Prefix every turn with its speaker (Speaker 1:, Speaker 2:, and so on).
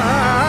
Speaker 1: 아,